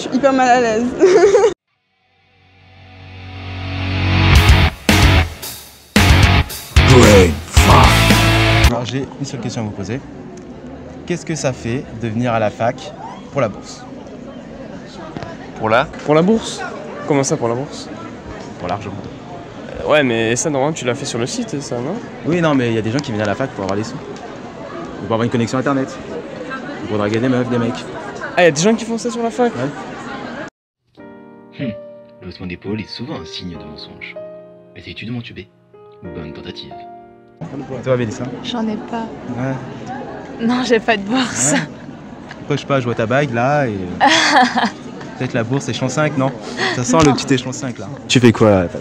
Je suis hyper mal à l'aise. Alors j'ai une seule question à vous poser. Qu'est-ce que ça fait de venir à la fac pour la bourse Pour la Pour la bourse? Comment ça pour la bourse? Pour l'argent. Euh, Ouais, mais ça, normalement, tu l'as fait sur le site, ça, non? Oui, non, mais il y a des gens qui viennent à la fac pour avoir les sous. Ou pour avoir une connexion internet. Ou pour draguer des meufs, des mecs. Ah, y a des gens qui font ça sur la fac? Ouais. Le haussement d'épaule est souvent un signe de mensonge. Essayes-tu de m'entuber Bonne tentative? Toi, Mélissa? J'en ai pas. Ouais. Non, j'ai pas de bourse. Ouais. Après, je sais pas, je vois ta bague là et. euh, Peut-être la bourse échelon 5, non? Ça sent le petit échelon 5 là. Tu fais quoi à la fac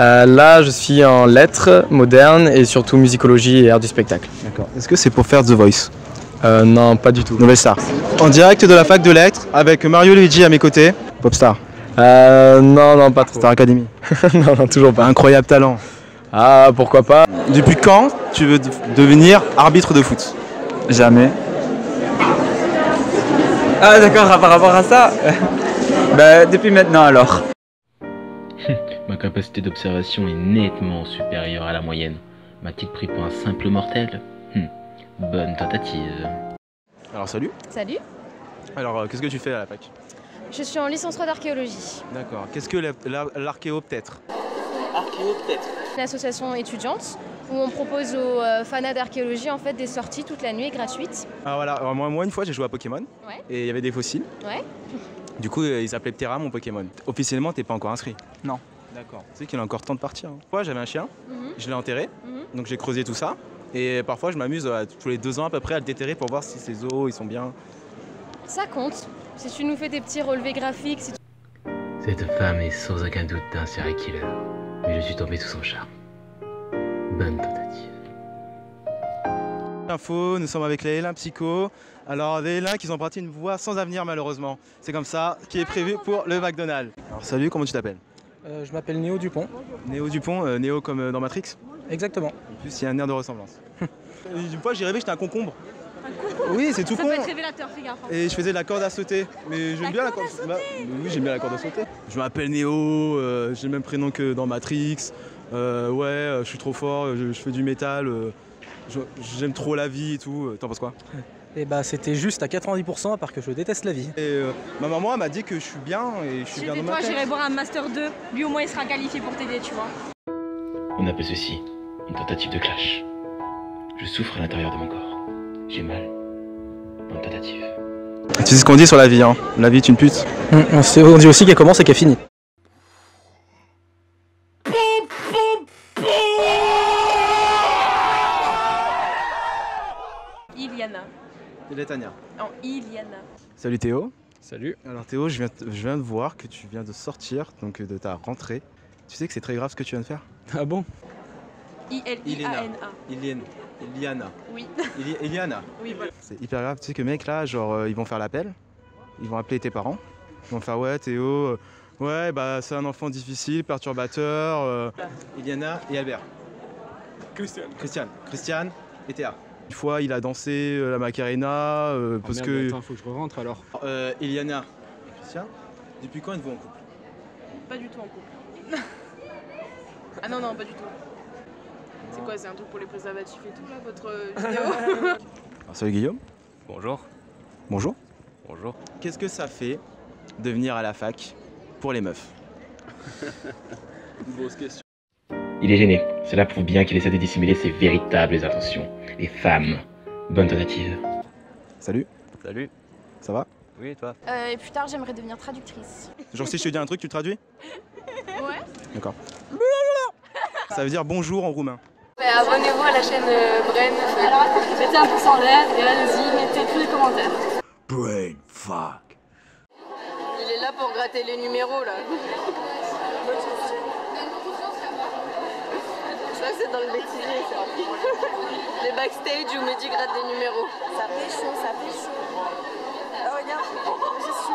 Euh, Là, je suis en lettres modernes et surtout musicologie et art du spectacle. D'accord. Est-ce que c'est pour faire The Voice? Euh, non, pas du tout. Nouvelle star. En direct de la fac de lettres avec Mario Luigi à mes côtés. Popstar. Euh, non, non, pas trop. Star Academy. non, non, toujours pas. Incroyable talent. Ah, pourquoi pas Depuis quand tu veux de- devenir arbitre de foot? Jamais. Ah d'accord, par rapport à ça Bah depuis maintenant alors. Ma capacité d'observation est nettement supérieure à la moyenne. M'a-t-il pris pour un simple mortel? Hmm, Bonne tentative. Alors salut. Salut, Alors euh, qu'est-ce que tu fais à la fac? Je suis en licence 3 d'archéologie. D'accord. Qu'est-ce que la- la- l'archéo peut-être Une association étudiante où on propose aux euh, fanats d'archéologie en fait des sorties toute la nuit gratuites. Ah voilà, alors, moi, moi, une fois j'ai joué à Pokémon Ouais. et il y avait des fossiles. Ouais. Du coup euh, ils s'appelaient Ptera mon Pokémon. Officiellement t'es pas encore inscrit Non. D'accord. Tu sais qu'il a encore temps de partir. hein. Moi j'avais un chien, Mhm, je l'ai enterré, mhm. donc j'ai creusé tout ça. Et parfois je m'amuse euh, tous les deux ans à peu près à le déterrer pour voir si ses os ils sont bien. Ça compte. Si tu nous fais des petits relevés graphiques, si tu- Cette femme est sans aucun doute un serial killer. Mais je suis tombé sous son charme. Bonne tentative. Info, nous sommes avec les Hélènes Psycho. Alors les Hélènes qui sont partis une voie sans avenir malheureusement. C'est comme ça qui est prévu pour le McDonald's. Alors salut, comment tu t'appelles? Euh, je m'appelle Néo Dupont. Néo Dupont, euh, Néo comme euh, dans Matrix? Exactement. En plus il y a un air de ressemblance. une fois j'ai rêvé que j'étais un concombre. Oui, c'est tout Ça con. peut être révélateur, fais gaffe. hein. Et je faisais de la corde à sauter. Mais j'aime bien la corde à sauter. oui, j'aime bien la corde à sauter. Je m'appelle Néo, euh, j'ai le même prénom que dans Matrix. Euh, ouais, euh, je suis trop fort, je, je fais du métal. euh, J'aime trop la vie et tout. T'en penses quoi? Et bah c'était juste à 90% à part que je déteste la vie. Et euh, ma maman m'a dit que je suis bien et je suis bien dans ma Toi, tête. j'irai boire un Master 2. Lui, au moins, il sera qualifié pour t'aider, tu vois. On appelle ceci une tentative de clash. Je souffre à l'intérieur de mon corps. J'ai mal. Bonne tentative. Tu sais ce qu'on dit sur la vie, hein La vie est une pute. On, sait- on dit aussi qu'elle commence et qu'elle finit. Iliana. Et Tania. Non, Iliana. Salut Théo. Salut. Alors Théo, je viens, je viens de voir que tu viens de sortir donc de ta rentrée. Tu sais que c'est très grave ce que tu viens de faire? Ah bon? I-L-I-A-N-A. Iliane. Iliana. Oui. Ili- Iliana. Oui, voilà. C'est hyper grave. Tu sais que mec là, genre euh, ils vont faire l'appel. Ils vont appeler tes parents. Ils vont faire ouais Théo. euh, ouais bah c'est un enfant difficile, perturbateur. euh, Iliana et Albert. Christian. Christiane. Christiane et Théa. Une fois il a dansé euh, la Macarena euh, parce que. Attends, faut que je rentre alors. Euh, Iliana et Christian, depuis quand êtes-vous en couple? Pas du tout en couple. ah non, non, pas du tout. C'est quoi, c'est un truc pour les préservatifs et tout, là, votre euh, vidéo Alors, Salut Guillaume. Bonjour. Bonjour. Bonjour. Qu'est-ce que ça fait de venir à la fac pour les meufs Grosse question. Il est gêné. Cela prouve bien qu'il essaie de dissimuler ses véritables intentions. Les femmes. Bonne tentative. Salut, Salut. ça va? Oui, et toi? Euh, et plus tard, j'aimerais devenir traductrice. Genre si je te dis un truc, tu traduis? Ouais. D'accord. Ça veut dire bonjour en roumain. Abonnez-vous à la chaîne euh, Bren. Mettez un pouce en l'air et allez-y, mettez tous les commentaires. Brain fuck. Il est là pour gratter les numéros, là. Ça, c'est dans le bêtisier, ça. Les backstage où Mehdi gratte des numéros. Ça fait chaud, ça fait chaud. Oh, regarde, je suis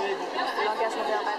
elle. Langage non verbal.